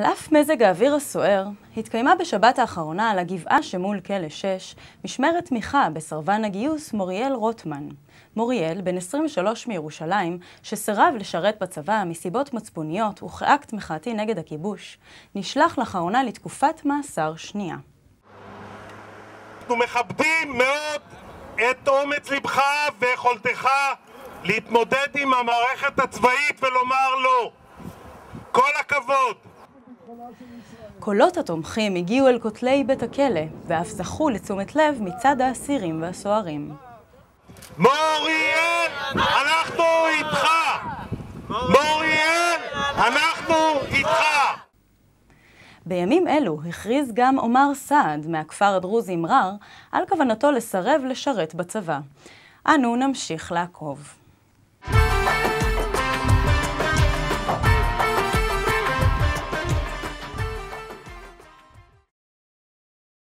על אף מזג האוויר הסוער, התקיימה בשבת האחרונה על הגבעה שמול כלא 6 משמרת תמיכה בסרבן הגיוס מוריאל רוטמן. מוריאל, בן 23 מירושלים, שסירב לשרת בצבא מסיבות מצפוניות וכאקט מחאתי נגד הכיבוש, נשלח לאחרונה לתקופת מאסר שנייה. אנחנו מכבדים מאוד את אומץ לבך ויכולתך להתמודד עם המערכת הצבאית ולומר לא. כל הכבוד. קולות התומכים הגיעו אל כותלי בית הכלא, ואף זכו לתשומת לב מצד האסירים והסוהרים. מוריאל, אנחנו איתך! מוריאל, אנחנו איתך! בימים אלו הכריז גם עומר סעד מהכפר הדרוזי מרר על כוונתו לסרב לשרת בצבא. אנו נמשיך לעקוב.